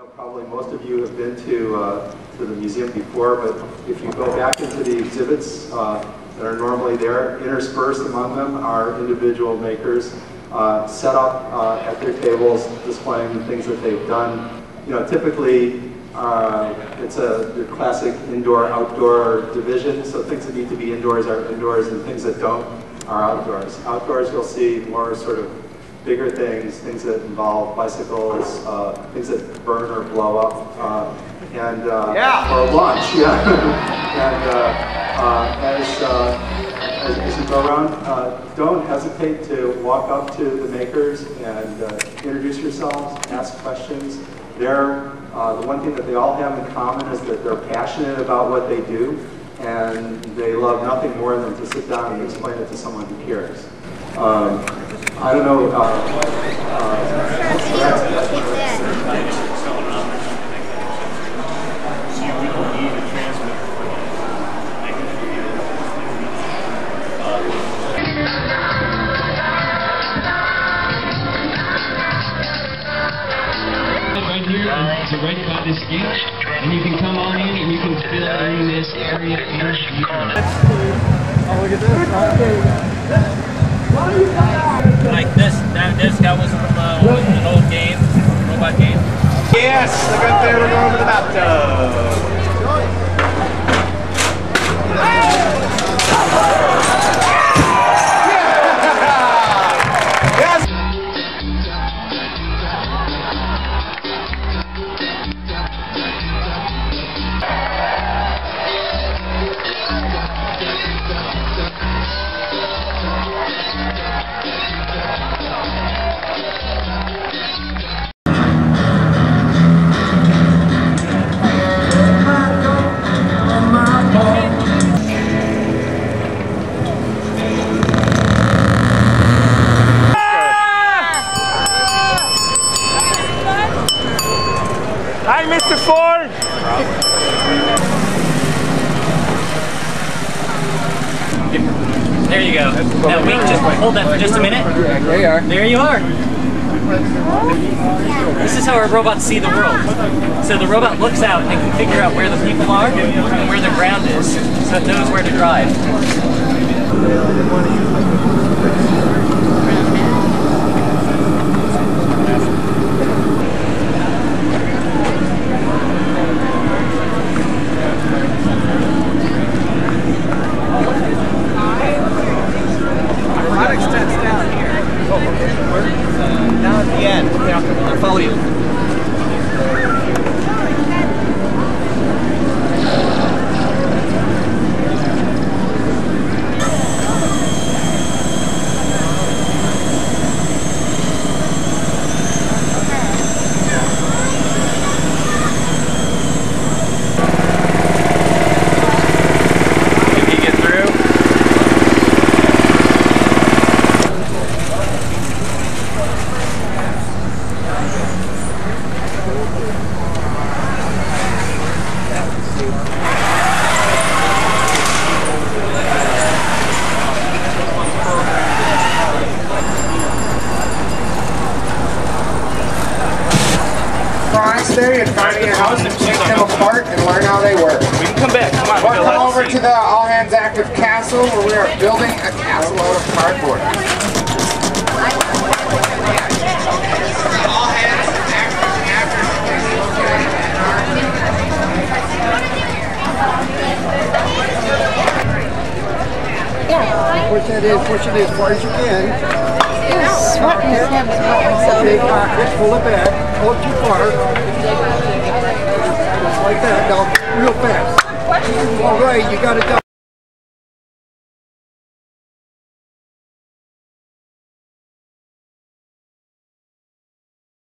know, probably most of you have been to, uh, to the museum before, but if you go back into the exhibits uh, that are normally there, interspersed among them are individual makers uh, set up uh, at their tables displaying the things that they've done. You know, typically uh, it's a the classic indoor-outdoor division, so things that need to be indoors are indoors and things that don't are outdoors. Outdoors you'll see more sort of bigger things, things that involve bicycles, uh, things that burn or blow up, uh, and uh, Yeah. or launch, yeah. and uh, uh, as, uh, as as you go around, uh, don't hesitate to walk up to the makers and uh, introduce yourselves, ask questions. They're uh, the one thing that they all have in common is that they're passionate about what they do, and they love nothing more than to sit down and explain it to someone who cares. Um, I don't know. Uh, right here to right by this gate, and you can come on in and you can fill in this area in Like Hi, Mr. Ford. There you go. Now wait, just hold that for just a minute. There you are. There you are. This is how our robots see the world. So the robot looks out and can figure out where the people are and where the ground is, so it knows where to drive. Down at the end. I'll follow you. Can you get through? Cross there in front of your house and take them apart and learn how they work. We can come back. Come on. Or come over to the All Hands Active Castle where we are building a castle out of cardboard. All Hands Active Push that in, push it in as far as you can. Okay, pocket, pull it back, pull it too far. Like that, now, real fast. All right, you got it done.